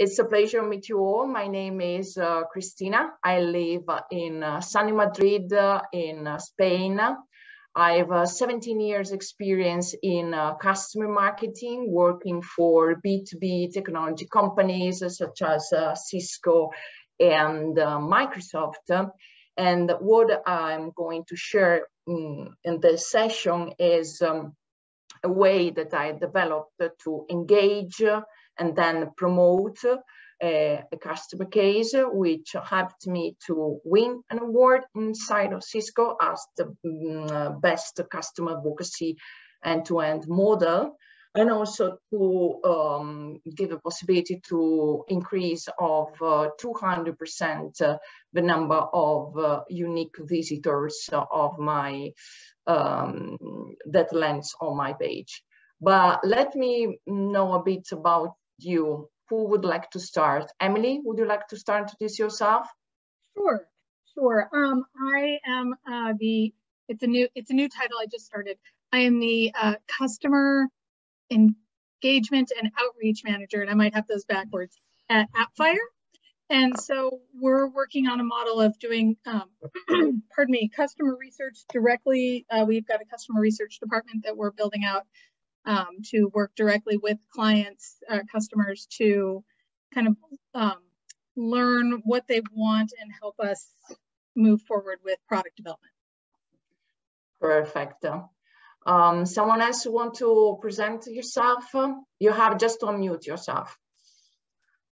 it's a pleasure to meet you all. My name is uh, Cristina. I live in uh, sunny Madrid uh, in uh, Spain. I have uh, 17 years experience in uh, customer marketing, working for B2B technology companies such as Cisco and Microsoft. And what I'm going to share in, in this session is um, a way that I developed to engage and then promote uh, a customer case, which helped me to win an award inside of Cisco as the um, best customer advocacy end-to-end -end model and also to um, give a possibility to increase of 200% uh, uh, the number of uh, unique visitors of my um, that lands on my page. But let me know a bit about you. Who would like to start? Emily, would you like to start introduce yourself? Sure, sure. Um, I am uh, the, it's a new, it's a new title I just started. I am the uh, customer engagement and outreach manager, and I might have those backwards, at AppFire. And so we're working on a model of doing, um, pardon me, customer research directly. Uh, we've got a customer research department that we're building out um, to work directly with clients, uh, customers to kind of um, learn what they want and help us move forward with product development. Perfect. Um, someone else who want to present yourself? You have just to unmute yourself.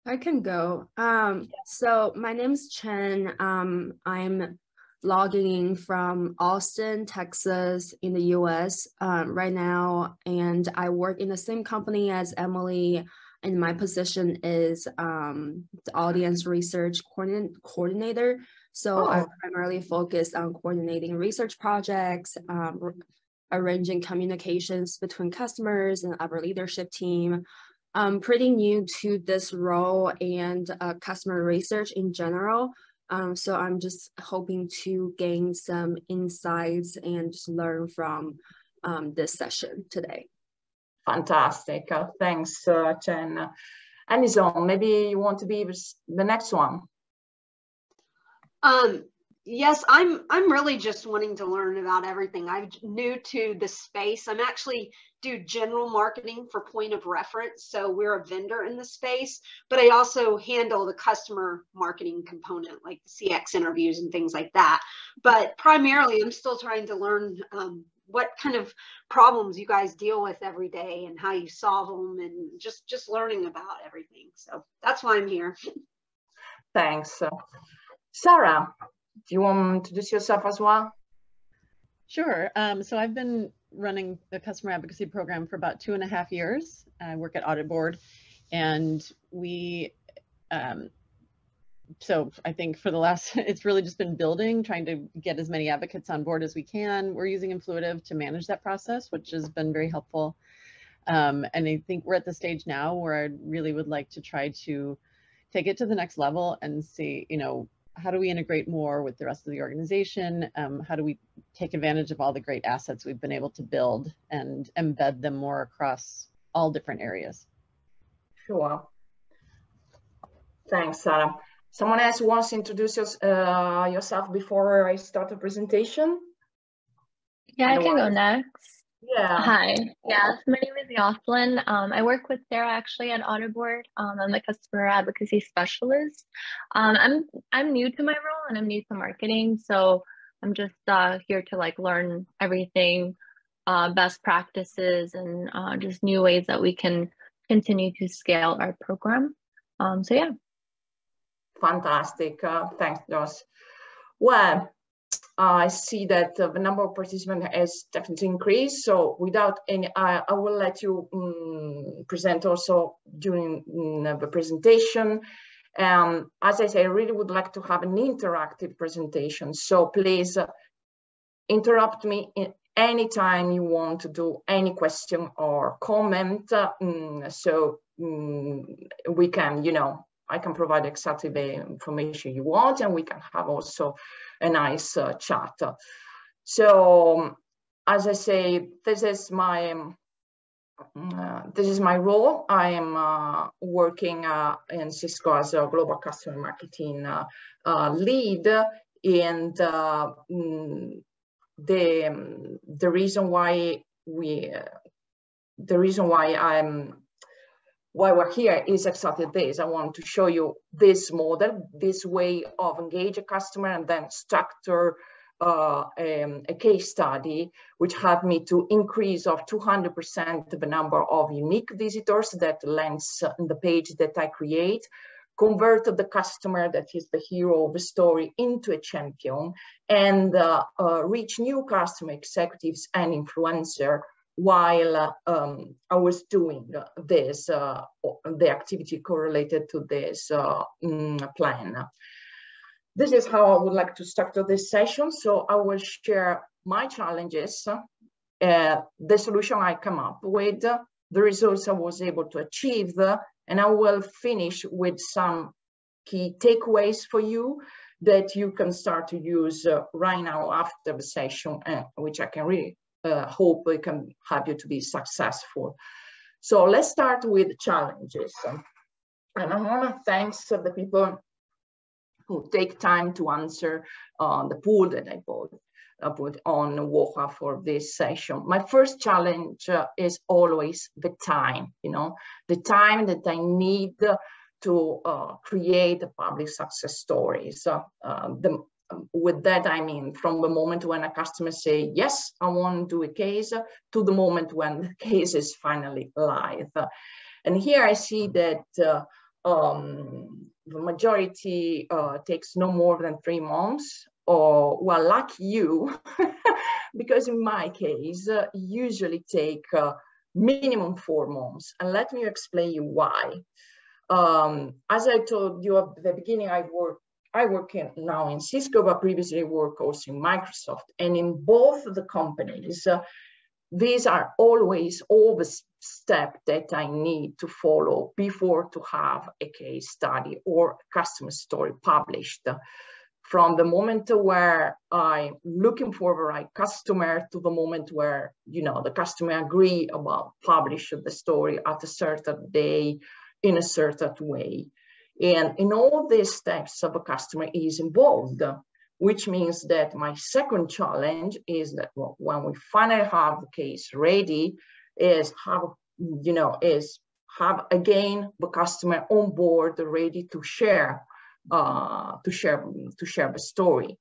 I can go. Um, so my name is Chen. Um, I'm logging from Austin, Texas in the US um, right now. And I work in the same company as Emily. And my position is um, the audience research coordin coordinator. So oh. I primarily focus on coordinating research projects, um, arranging communications between customers and our leadership team. I'm pretty new to this role and uh, customer research in general. Um, so I'm just hoping to gain some insights and just learn from um, this session today. Fantastic. Uh, thanks, uh, Chen. Anison, maybe you want to be the next one. Um, yes, I'm I'm really just wanting to learn about everything. I'm new to the space. I'm actually do general marketing for point of reference. So we're a vendor in the space, but I also handle the customer marketing component like CX interviews and things like that. But primarily I'm still trying to learn um, what kind of problems you guys deal with every day and how you solve them and just just learning about everything. So that's why I'm here. Thanks. Sarah, do you want to introduce yourself as well? Sure. Um, so I've been running the customer advocacy program for about two and a half years. I work at Audit Board, and we, um, so I think for the last, it's really just been building, trying to get as many advocates on board as we can. We're using Influitive to manage that process, which has been very helpful. Um, and I think we're at the stage now where I really would like to try to take it to the next level and see, you know, how do we integrate more with the rest of the organization? Um, how do we take advantage of all the great assets we've been able to build and embed them more across all different areas? Sure. Thanks, Sarah. Someone else wants to introduce uh, yourself before I start the presentation? Yeah, Otherwise. I can go next. Yeah. Hi. Yeah, my name is Yoslin. Um, I work with Sarah actually at Auditboard. Um, I'm the customer advocacy specialist. Um, I'm I'm new to my role and I'm new to marketing, so I'm just uh, here to like learn everything, uh, best practices, and uh, just new ways that we can continue to scale our program. Um, so yeah. Fantastic. Uh, thanks, Joss. Well, I see that the number of participants has definitely increased. So without any, I, I will let you um, present also during um, the presentation. Um, as I say, I really would like to have an interactive presentation. So please uh, interrupt me anytime you want to do any question or comment. Uh, so we can, you know, I can provide exactly the information you want and we can have also a nice uh, chat. So as I say, this is my uh, this is my role. I am uh, working uh, in Cisco as a global customer marketing uh, uh, lead. And mm, the, um, the reason why we, the reason why I'm why we're here is exactly this. I want to show you this model, this way of engage a customer and then structure uh, um, a case study, which had me to increase of 200% the number of unique visitors that lands in the page that I create, convert the customer that is the hero of the story into a champion, and uh, uh, reach new customer executives and influencer while um, I was doing this, uh, the activity correlated to this uh, mm, plan. This is how I would like to structure this session. So I will share my challenges, uh, the solution I come up with, the results I was able to achieve, and I will finish with some key takeaways for you that you can start to use uh, right now after the session, uh, which I can really uh, hope we can help you to be successful. So let's start with challenges. And I want to thank the people who take time to answer uh, the pool that I put, uh, put on WOHA for this session. My first challenge uh, is always the time, you know, the time that I need to uh, create public success stories. Uh, the, with that, I mean, from the moment when a customer say, yes, I want to do a case, to the moment when the case is finally live. And here I see that uh, um, the majority uh, takes no more than three months, or well, like you, because in my case, uh, usually take uh, minimum four months. And let me explain you why. Um, as I told you at the beginning, I work I work in, now in Cisco, but previously worked also in Microsoft. And in both the companies, uh, these are always all the steps that I need to follow before to have a case study or customer story published. From the moment where I'm looking for the right customer to the moment where, you know, the customer agree about publish the story at a certain day in a certain way. And in all these steps of a customer is involved, which means that my second challenge is that well, when we finally have the case ready, is have, you know, is have again the customer on board ready to share, uh, to share, to share the story.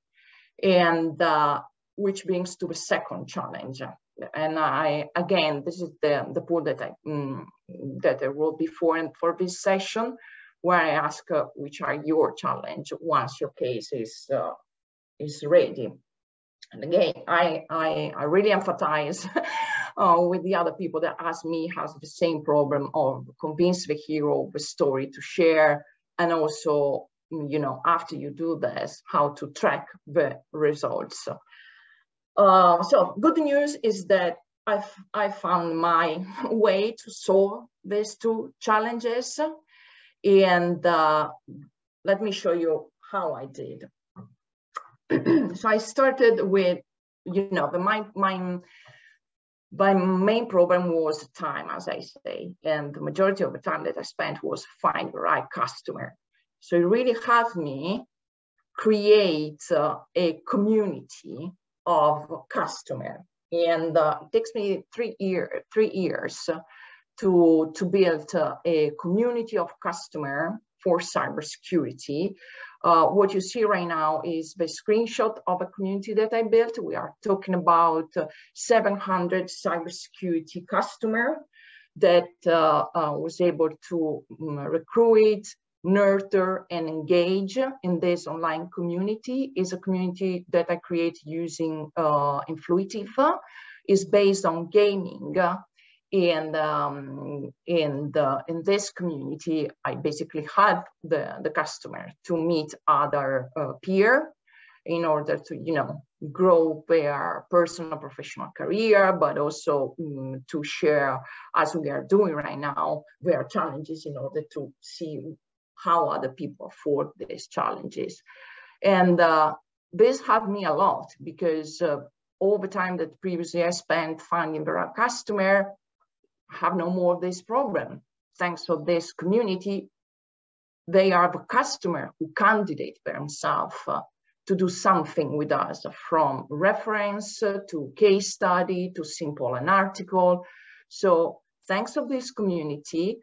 And uh, which brings to the second challenge. And I, again, this is the, the pool that I, mm, that I wrote before and for this session, where I ask uh, which are your challenge once your case is uh, is ready. And again, I I, I really empathize uh, with the other people that ask me has the same problem of convince the hero of the story to share, and also you know after you do this, how to track the results. Uh, so good news is that I've I found my way to solve these two challenges. And uh, let me show you how I did. so I started with, you know, the, my, my, my main problem was time, as I say, and the majority of the time that I spent was find the right customer. So it really helped me create uh, a community of customer. And uh, it takes me three, year, three years to, to build uh, a community of customer for cybersecurity. Uh, what you see right now is the screenshot of a community that I built. We are talking about uh, 700 cybersecurity customer that uh, uh, was able to um, recruit, nurture, and engage in this online community. is a community that I create using uh, Influitive. is based on gaming and um, in the in this community, I basically had the the customer to meet other uh, peer in order to you know grow their personal professional career, but also um, to share as we are doing right now their challenges in order to see how other people afford these challenges, and uh, this helped me a lot because. Uh, all the time that previously I spent finding the right customer, have no more of this problem. Thanks to this community, they are the customer who candidate themselves uh, to do something with us from reference uh, to case study to simple an article. So thanks to this community,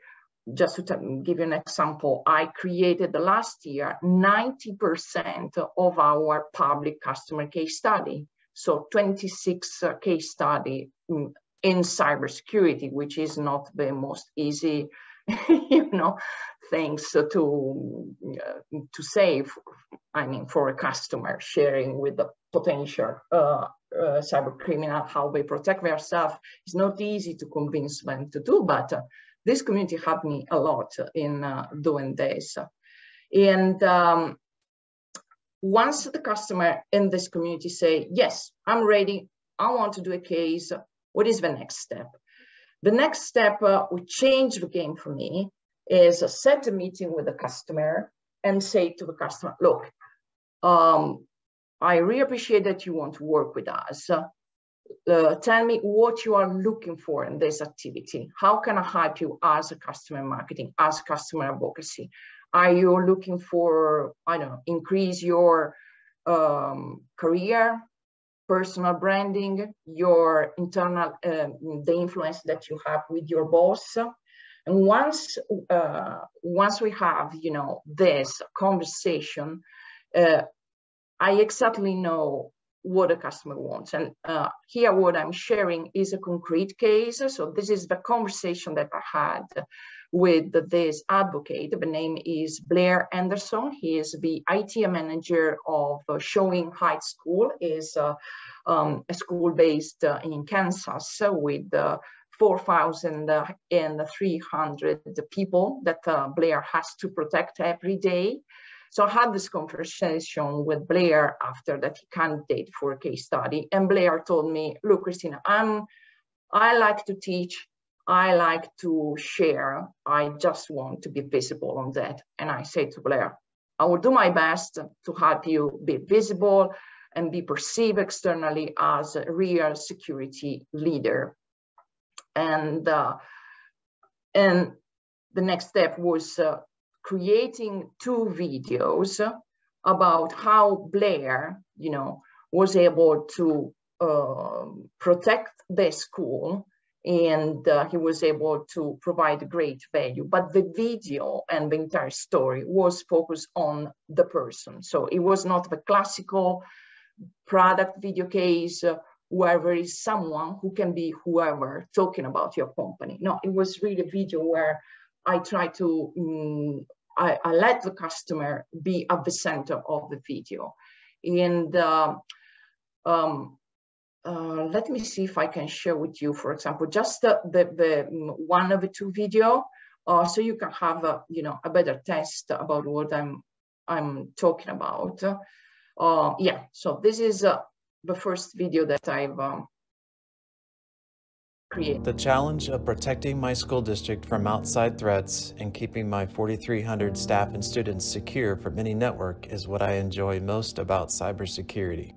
just to give you an example, I created the last year 90% of our public customer case study. So 26 uh, case study mm, in cybersecurity, which is not the most easy, you know, things to uh, to save. I mean, for a customer sharing with the potential uh, uh, cyber criminal how they protect themselves. It's not easy to convince them to do, but uh, this community helped me a lot in uh, doing this. And um, once the customer in this community say, yes, I'm ready, I want to do a case, what is the next step? The next step uh, would change the game for me is uh, set a meeting with the customer and say to the customer, look, um, I really appreciate that you want to work with us uh, tell me what you are looking for in this activity. How can I help you as a customer marketing, as customer advocacy? Are you looking for, I don't know, increase your um, career, personal branding, your internal, uh, the influence that you have with your boss? And once, uh, once we have, you know, this conversation, uh, I exactly know what a customer wants. And uh, here, what I'm sharing is a concrete case. So this is the conversation that I had with this advocate. The name is Blair Anderson. He is the IT manager of uh, Shawnee Heights School. is uh, um, a school based uh, in Kansas with uh, 4,300 people that uh, Blair has to protect every day. So I had this conversation with Blair after that he candidated for a case study. And Blair told me, look, Cristina, I'm, I like to teach. I like to share. I just want to be visible on that. And I say to Blair, I will do my best to help you be visible and be perceived externally as a real security leader. And, uh, and the next step was uh, creating two videos about how Blair, you know, was able to uh, protect the school and uh, he was able to provide great value. But the video and the entire story was focused on the person. So it was not the classical product video case uh, where there is someone who can be whoever talking about your company. No, it was really a video where I try to, um, I, I, let the customer be at the center of the video. And uh, um, uh, let me see if I can share with you, for example, just the, the, the mm, one of the two video, uh, so you can have a, you know, a better test about what I'm, I'm talking about. Uh, yeah, so this is uh, the first video that I've um, create. The challenge of protecting my school district from outside threats and keeping my 4,300 staff and students secure from any network is what I enjoy most about cybersecurity.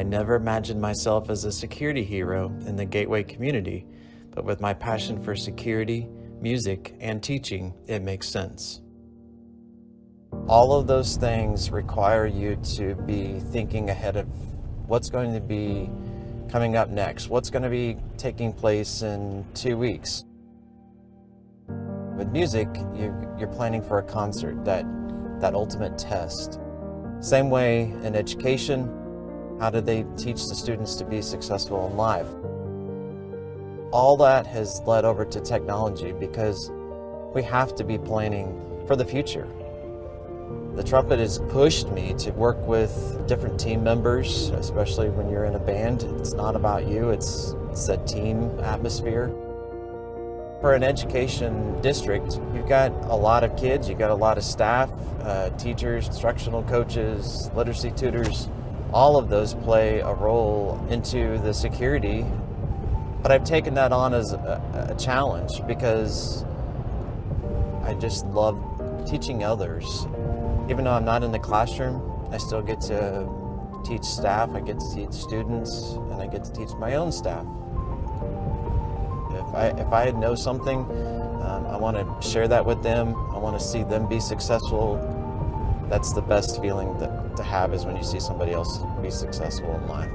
I never imagined myself as a security hero in the Gateway community, but with my passion for security, music, and teaching, it makes sense. All of those things require you to be thinking ahead of what's going to be coming up next? What's going to be taking place in two weeks? With music, you, you're planning for a concert, that, that ultimate test. Same way in education, how do they teach the students to be successful in life? All that has led over to technology because we have to be planning for the future. The trumpet has pushed me to work with different team members, especially when you're in a band. It's not about you, it's, it's a team atmosphere. For an education district, you've got a lot of kids, you've got a lot of staff, uh, teachers, instructional coaches, literacy tutors. All of those play a role into the security. But I've taken that on as a, a challenge because I just love teaching others even though I'm not in the classroom, I still get to teach staff, I get to teach students, and I get to teach my own staff. If I, if I know something, um, I want to share that with them. I want to see them be successful. That's the best feeling that, to have is when you see somebody else be successful in life.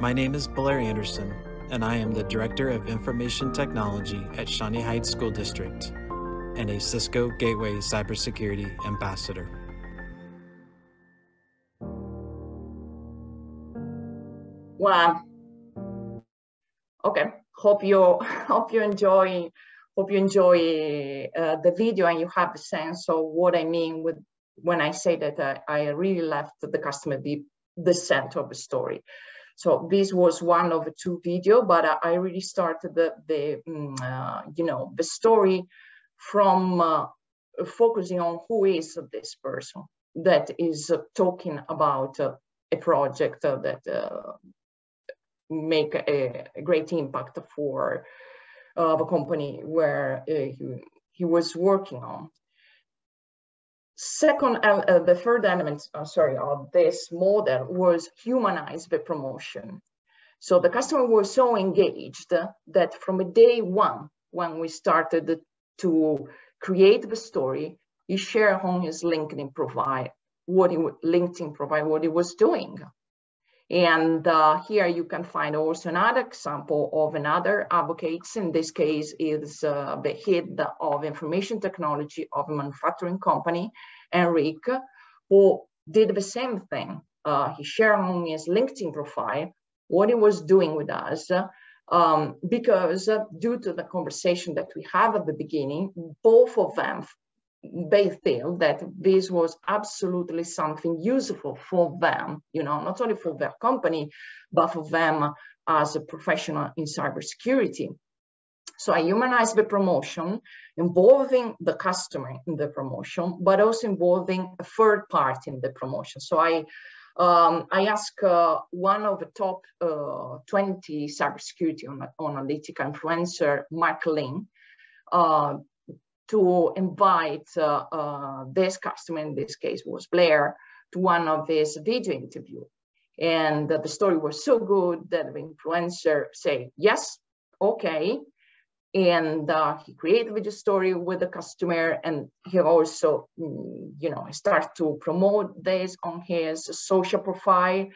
My name is Blair Anderson, and I am the Director of Information Technology at Shawnee Heights School District and a Cisco Gateway Cybersecurity Ambassador. Wow. Okay. Hope you hope you enjoy hope you enjoy uh, the video and you have a sense of what I mean with when I say that uh, I really left the customer the the center of the story. So this was one of the two video, but I, I really started the the mm, uh, you know the story from uh, focusing on who is this person that is uh, talking about uh, a project that make a, a great impact for uh, a company where uh, he, he was working on. Second, uh, the third element, uh, sorry, of this model was humanize the promotion. So the customer was so engaged that from day one, when we started to create the story, he shared on his LinkedIn profile what he LinkedIn profile what he was doing. And uh, here you can find also another example of another advocates. In this case is uh, the head of information technology of a manufacturing company, Enrique, who did the same thing. Uh, he shared on his LinkedIn profile what he was doing with us um, because uh, due to the conversation that we have at the beginning, both of them they feel that this was absolutely something useful for them, you know, not only for their company, but for them as a professional in cybersecurity. So I humanize the promotion, involving the customer in the promotion, but also involving a third party in the promotion. So I um, I asked uh, one of the top uh, 20 cybersecurity on analytica influencer, Mark Lynd, uh, to invite uh, uh, this customer, in this case was Blair, to one of his video interview. And the story was so good that the influencer say, yes, okay. And uh, he created video story with the customer and he also, mm, you know, start to promote this on his social profile.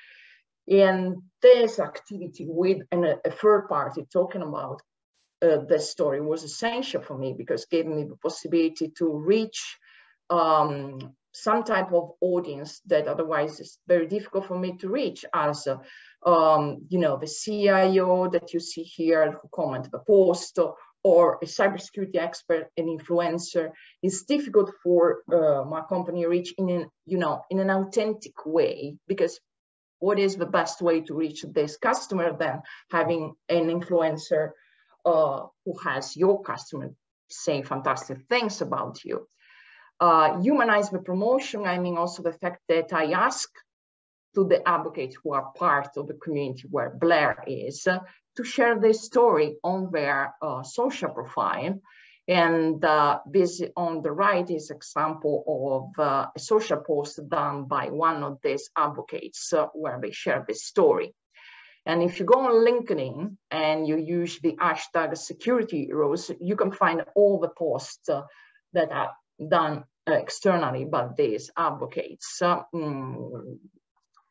And this activity with an, a third party talking about uh, the story was essential for me because gave me the possibility to reach um, some type of audience that otherwise is very difficult for me to reach as, uh, um, you know, the CIO that you see here who comment the post or a cybersecurity expert, an influencer. It's difficult for uh, my company reach in an, you know, in an authentic way because what is the best way to reach this customer than having an influencer uh, who has your customer say fantastic things about you. Uh, humanize the promotion, I mean also the fact that I ask to the advocates who are part of the community where Blair is uh, to share their story on their uh, social profile. And uh, this on the right is example of a social post done by one of these advocates where they share this story. And if you go on LinkedIn and you use the hashtag security heroes, you can find all the posts uh, that are done uh, externally by these advocates. Uh, mm,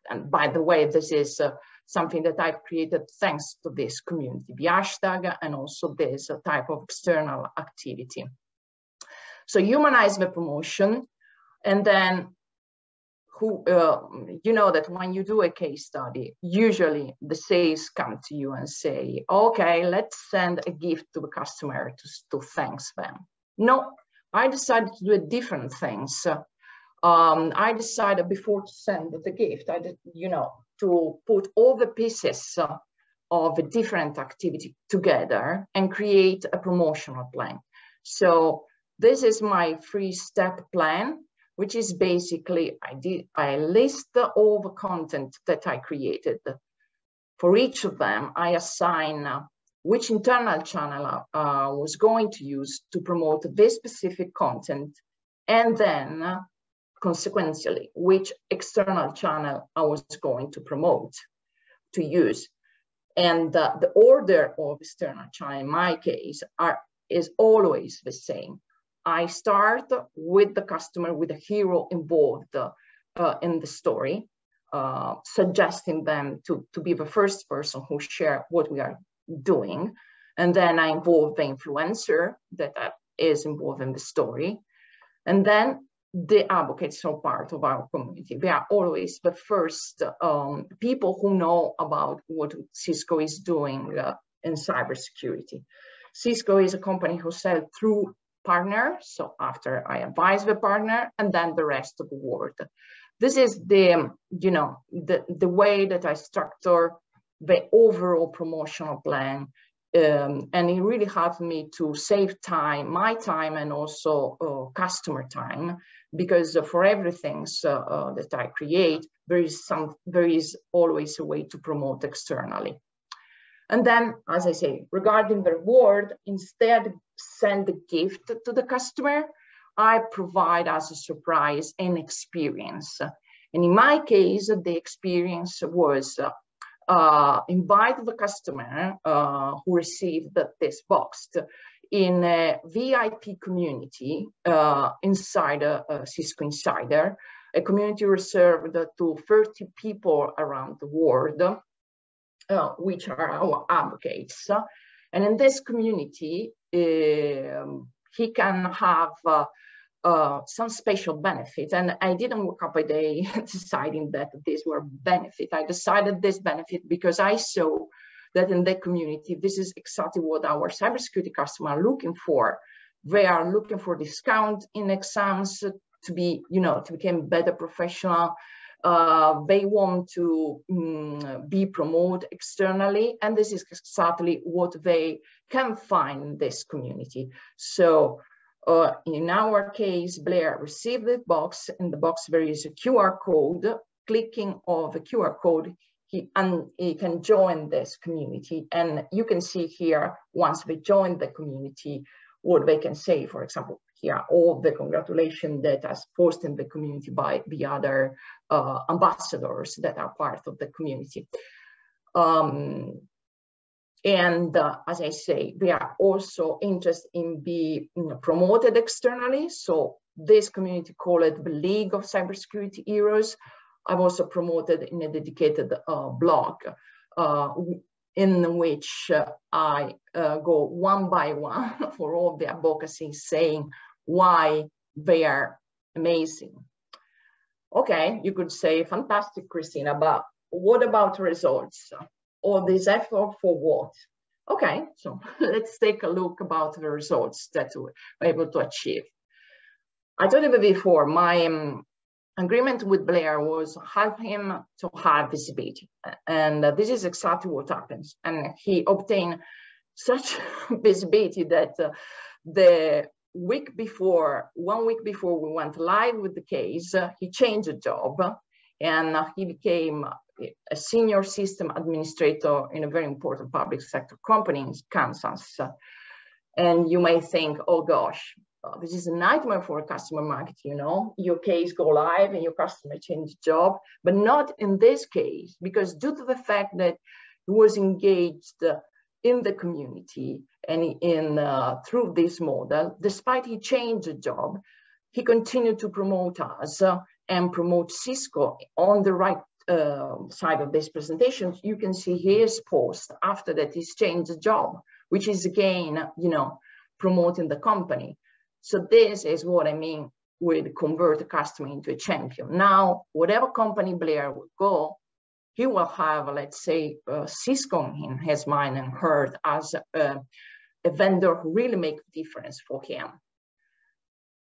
and by the way, this is uh, something that I've created thanks to this community, the hashtag, and also this uh, type of external activity. So humanize the promotion, and then who, uh, you know that when you do a case study, usually the sales come to you and say, okay, let's send a gift to the customer to, to thanks them. No, I decided to do a different things. Um, I decided before to send the gift, I did, you know, to put all the pieces of a different activity together and create a promotional plan. So this is my three step plan which is basically, I, did, I list all the content that I created. For each of them, I assign uh, which internal channel I uh, was going to use to promote this specific content, and then uh, consequentially, which external channel I was going to promote, to use. And uh, the order of external channel in my case are, is always the same. I start with the customer, with the hero involved uh, in the story, uh, suggesting them to, to be the first person who share what we are doing. And then I involve the influencer that is involved in the story. And then the advocates are part of our community. They are always the first um, people who know about what Cisco is doing uh, in cybersecurity. Cisco is a company who sells through partner. So after I advise the partner and then the rest of the world. This is the, you know, the, the way that I structure the overall promotional plan um, and it really helped me to save time, my time, and also uh, customer time, because uh, for everything uh, that I create, there is some, there is always a way to promote externally. And then, as I say, regarding the reward, instead send the gift to the customer, I provide as a surprise an experience. And in my case, the experience was uh, invite the customer uh, who received this box in a VIP community uh, inside Cisco Insider, a community reserved to 30 people around the world, uh, which are our advocates. And in this community, um, he can have uh, uh, some special benefits. And I didn't wake up a day deciding that these were benefit. I decided this benefit because I saw that in the community, this is exactly what our cybersecurity customers are looking for. They are looking for discount in exams to be, you know, to become better professional. Uh, they want to um, be promoted externally, and this is exactly what they can find in this community. So uh, in our case, Blair received the box. In the box, there is a QR code. Clicking of the QR code, he, and he can join this community. And you can see here, once they join the community, what they can say. For example, here, all the congratulations that are posted in the community by the other uh, ambassadors that are part of the community. Um, and uh, as I say, we are also interested in being you know, promoted externally. So this community call it the League of Cybersecurity Heroes. I've also promoted in a dedicated uh, blog uh, in which uh, I uh, go one by one for all the advocacy saying why they are amazing. Okay, you could say, fantastic, Cristina, but what about results? all this effort for what? Okay, so let's take a look about the results that we were able to achieve. I told you before, my um, agreement with Blair was help him to have visibility. And uh, this is exactly what happens. And he obtained such visibility that uh, the week before, one week before we went live with the case, uh, he changed a job and uh, he became a senior system administrator in a very important public sector company in Kansas. And you may think, oh gosh, uh, this is a nightmare for a customer market, you know, your case go live and your customer change job, but not in this case, because due to the fact that he was engaged in the community and in uh, through this model, despite he changed the job, he continued to promote us uh, and promote Cisco on the right uh, side of this presentation, you can see his post after that he's changed the job, which is again, you know, promoting the company. So this is what I mean with convert a customer into a champion. Now, whatever company Blair would go, he will have, let's say, uh, Cisco in his mind and heard as a, a vendor who really make a difference for him.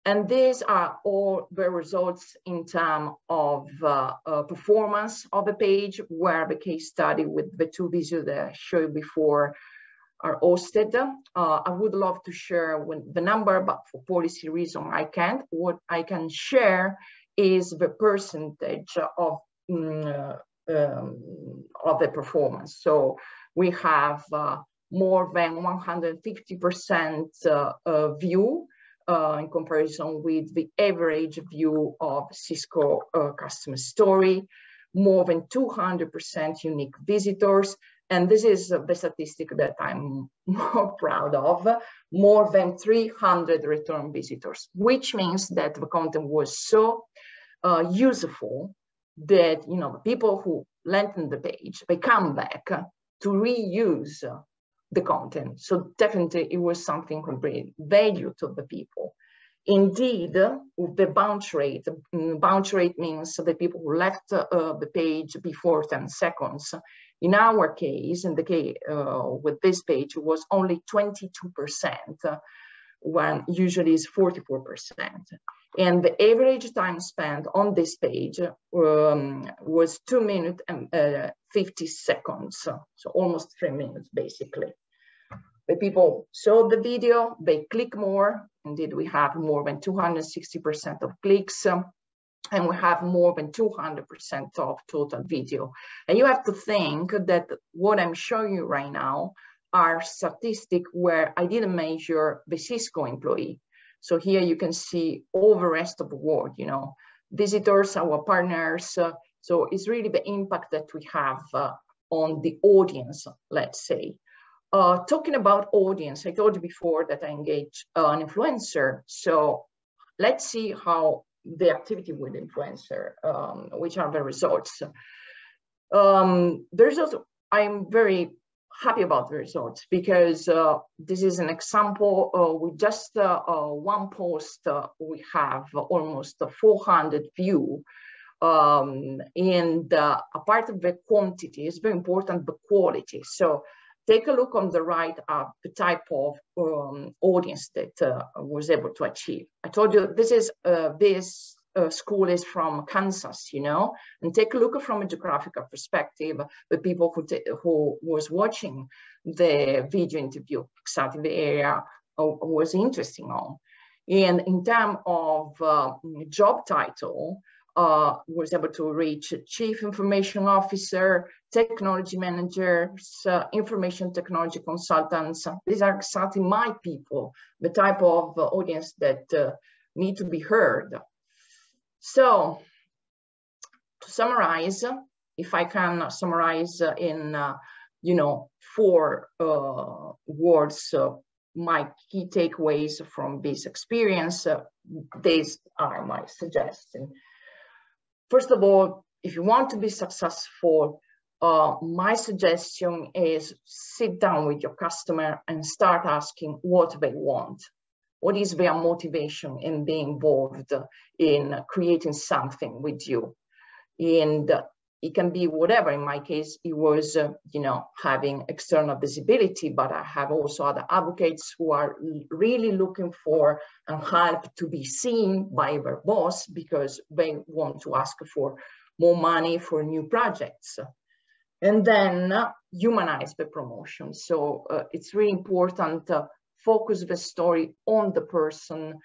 And these are all the results in terms of uh, uh, performance of the page, where the case study with the two videos that I showed before are hosted. Uh, I would love to share the number, but for policy reason, I can't. What I can share is the percentage of, um, um, of the performance. So we have uh, more than 150% uh, view uh, in comparison with the average view of Cisco uh, customer story, more than 200% unique visitors, and this is the statistic that I'm more proud of, more than 300 return visitors, which means that the content was so uh, useful that, you know, people who on the page, they come back to reuse the content. So definitely it was something who bring value to the people. Indeed, the bounce rate, mm, bounce rate means the people who left uh, the page before 10 seconds. In our case, in the case uh, with this page, was only 22%, when usually is 44%. And the average time spent on this page um, was two minutes and uh, 50 seconds, so almost three minutes basically. The people saw the video, they click more. Indeed, we have more than 260% of clicks. And we have more than 200% of total video. And you have to think that what I'm showing you right now are statistic where I didn't measure the Cisco employee. So here you can see all the rest of the world, you know, visitors, our partners. Uh, so it's really the impact that we have uh, on the audience, let's say. Uh, talking about audience, I told you before that I engage uh, an influencer. So let's see how the activity with influencer, um, which are the results. Um, there's also, I'm very happy about the results because uh, this is an example. Uh, we just uh, uh one post uh, we have almost 400 view, um, and uh, a part of the quantity is very important, the quality. So take a look on the right of the type of um, audience that was able to achieve. I told you this is this uh, school is from Kansas, you know, and take a look from a geographical perspective, the people who, who was watching the video interview, exactly the area uh, was interesting on. And in terms of uh, job title, uh, was able to reach chief information officer, technology managers, uh, information technology consultants. These are exactly my people, the type of uh, audience that uh, need to be heard. So to summarize, if I can summarize in, uh, you know, four uh, words, my key takeaways from this experience, these are my suggestions. First of all, if you want to be successful, uh, my suggestion is sit down with your customer and start asking what they want. What is their motivation in being involved in creating something with you? And it can be whatever. In my case, it was, uh, you know, having external visibility, but I have also other advocates who are really looking for and help to be seen by their boss because they want to ask for more money for new projects. And then uh, humanize the promotion. So uh, it's really important to focus the story on the person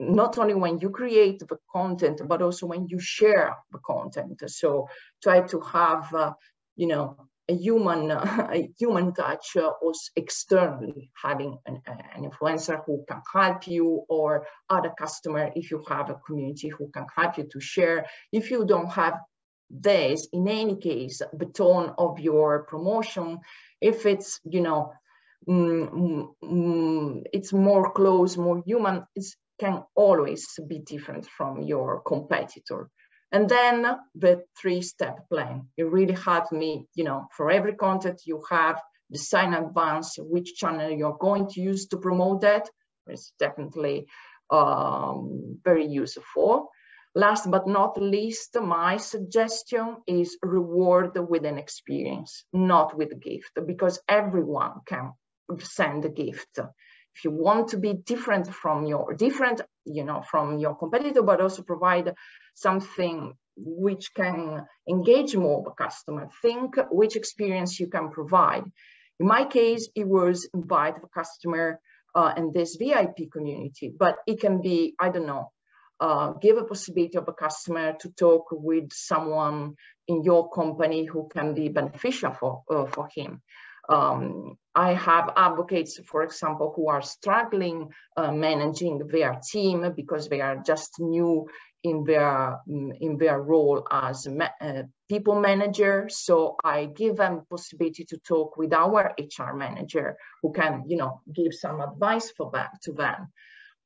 not only when you create the content, but also when you share the content. So try to have, uh, you know, a human, a human touch uh, also externally, having an, an, influencer who can help you or other customer if you have a community who can help you to share. If you don't have this, in any case, the tone of your promotion, if it's, you know, mm, mm, mm it's more close, more human, it can always be different from your competitor. And then the three-step plan. It really helped me, you know, for every content you have, design advance which channel you're going to use to promote that. It's definitely um, very useful. Last but not least, my suggestion is reward with an experience, not with a gift, because everyone can send a gift if you want to be different from your different you know from your competitor but also provide something which can engage more of the customer think which experience you can provide in my case it was invite the customer uh, in this vip community but it can be i don't know uh, give a possibility of a customer to talk with someone in your company who can be beneficial for, uh, for him. Um, I have advocates, for example, who are struggling uh, managing their team because they are just new in their mm, in their role as uh, people manager. So I give them possibility to talk with our HR manager who can, you know, give some advice for that to them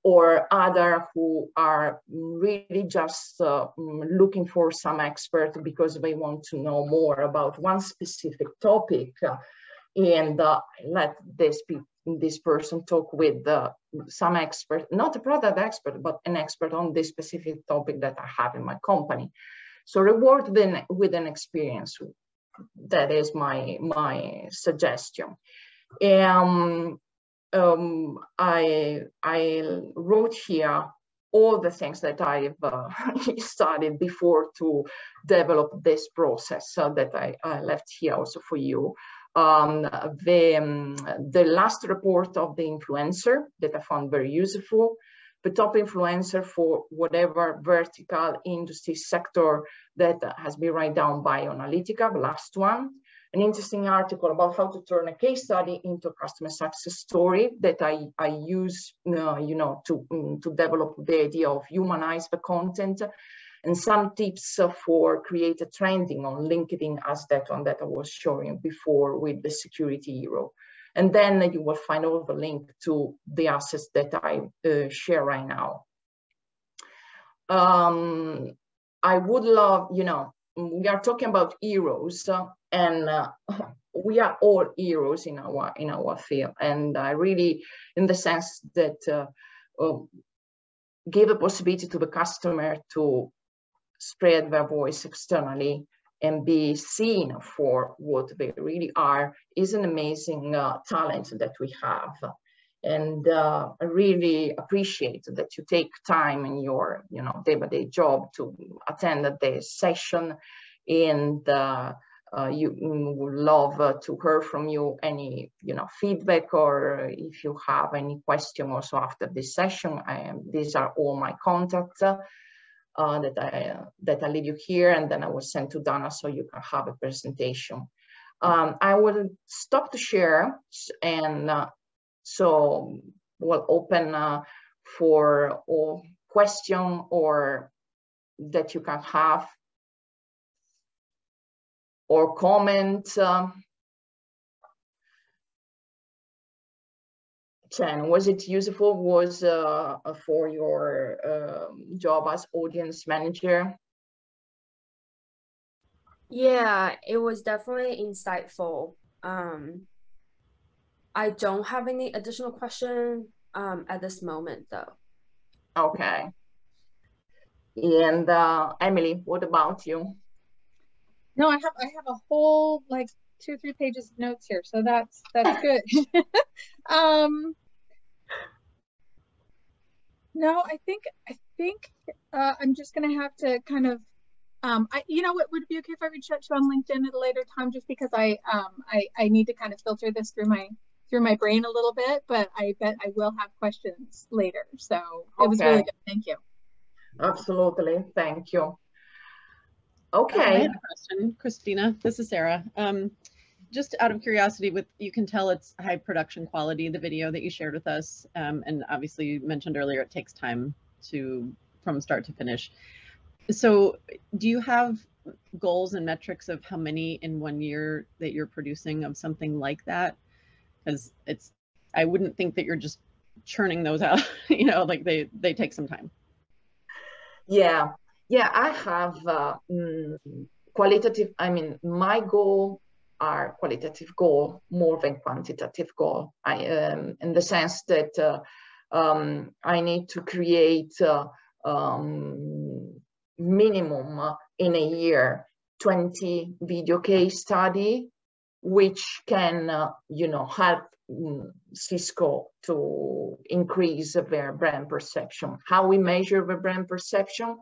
or other who are really just uh, mm, looking for some expert because they want to know more about one specific topic uh, and uh, let this people this person talk with uh, some expert, not a product expert, but an expert on this specific topic that I have in my company. So reward them with an experience. That is my, my suggestion. Um, um, I, I wrote here all the things that I've uh, studied before to develop this process uh, that I, I, left here also for you um, the, um, the last report of the influencer that I found very useful, the top influencer for whatever vertical industry sector that has been written down by Onalytica, the last one. An interesting article about how to turn a case study into a customer success story that I, I use, uh, you know, to, um, to develop the idea of humanize the content and some tips for create a trending on LinkedIn as that one that I was showing before with the security hero. And then you will find all the link to the assets that I uh, share right now. Um, I would love, you know, we are talking about heroes uh, and uh, we are all heroes in our in our field. And I really, in the sense that uh, uh give a possibility to the customer to spread their voice externally and be seen for what they really are is an amazing uh, talent that we have. And uh, I really appreciate that you take time in your you know, day-by-day -day job to attend the session. And uh, uh, you would love to hear from you any you know feedback or if you have any question also after this session. I am, these are all my contacts uh, that I that I leave you here, and then I will send to Donna so you can have a presentation. Um, I will stop to share, and uh, so we'll open uh, for all question or that you can have or comment. Um, Chen, was it useful was uh, for your uh, job as audience manager? Yeah, it was definitely insightful. Um, I don't have any additional question um, at this moment though. Okay. And uh, Emily, what about you? No, I have I have a whole like two or three pages of notes here, so that's that's good. um, no, I think I think uh, I'm just gonna have to kind of um, I, you know what would it be okay if I reach out to you on LinkedIn at a later time just because I um I, I need to kind of filter this through my through my brain a little bit, but I bet I will have questions later. So it was really good. Thank you. Absolutely. Thank you. Okay. I have a question, Cristina. This is Sarah. Um, just out of curiosity with you can tell it's high production quality the video that you shared with us um, and obviously you mentioned earlier it takes time to from start to finish. So do you have goals and metrics of how many in one year that you're producing of something like that? Because it's i wouldn't think that you're just churning those out you know like they they take some time. Yeah. Yeah i have uh, mm, qualitative i mean my goal are qualitative goal more than quantitative goal. I, um, in the sense that uh, um, I need to create uh, um, minimum uh, in a year 20 video case study, which can, uh, you know, help mm, Cisco to increase their brand perception. How we measure the brand perception?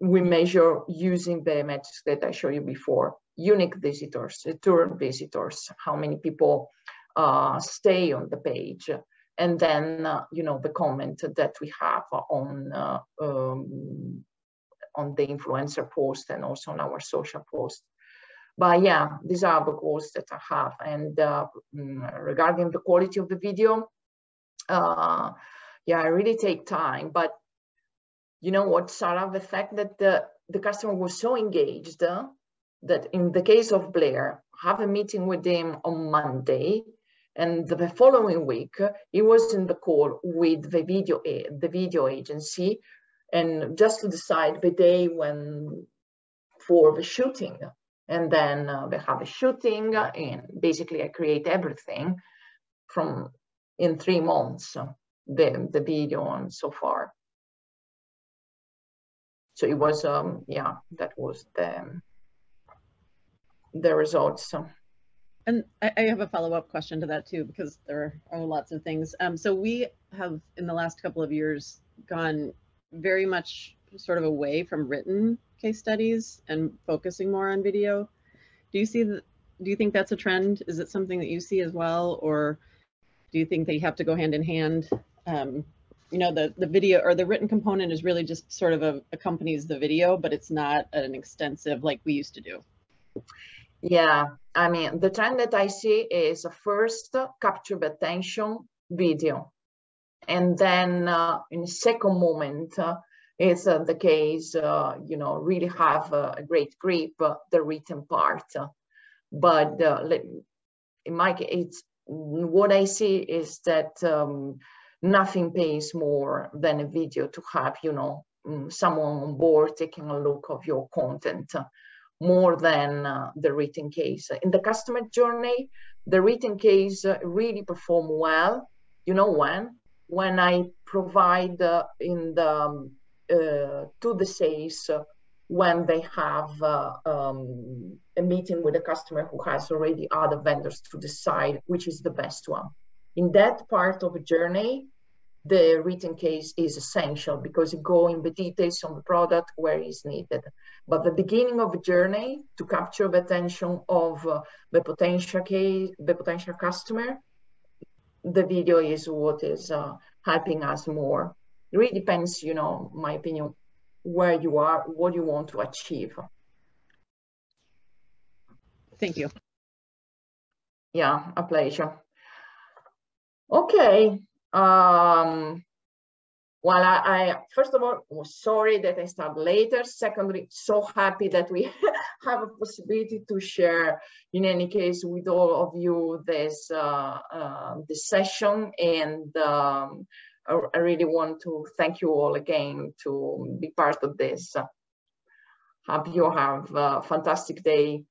We measure using the metrics that I showed you before unique visitors, return visitors, how many people uh, stay on the page, and then uh, you know the comment that we have on uh, um, on the influencer post and also on our social post. But yeah, these are the goals that I have. And uh, mm, regarding the quality of the video, uh, yeah, I really take time, but you know what, Sarah, the fact that the, the customer was so engaged uh, that in the case of Blair, have a meeting with him on Monday, and the following week, he was in the call with the video, the video agency, and just to decide the day when for the shooting. And then uh, they have a shooting, and basically I create everything from in three months, the, the video and so far. So it was, um, yeah, that was the, the results. So. And I, I have a follow-up question to that too, because there are lots of things. Um, so we have in the last couple of years gone very much sort of away from written case studies and focusing more on video. Do you see? Do you think that's a trend? Is it something that you see as well, or do you think they have to go hand in hand? Um, you know, the the video or the written component is really just sort of a, accompanies the video, but it's not an extensive like we used to do. Yeah, I mean, the trend that I see is first capture the attention video. And then uh, in second moment, uh, it's uh, the case, uh, you know, really have a great grip, uh, the written part. But uh, in my case, what I see is that um, nothing pays more than a video to have, you know, mm, someone on board taking a look of your content more than uh, the written case. In the customer journey, the written case uh, really perform well. You know when? When I provide uh, in the um, uh, to the sales when they have uh, um, a meeting with a customer who has already other vendors to decide which is the best one. In that part of a journey, the written case is essential because you go in the details on the product where is needed. But the beginning of the journey to capture the attention of uh, the potential case, the potential customer, the video is what is uh, helping us more. It really depends, you know, my opinion, where you are, what you want to achieve. Thank you. Yeah, a pleasure. Okay, um, well, I, I, first of all was sorry that I started later. Secondly, so happy that we have a possibility to share, in any case, with all of you this uh, uh, this session. And um, I, I, really want to thank you all again to be part of this. Hope you have a fantastic day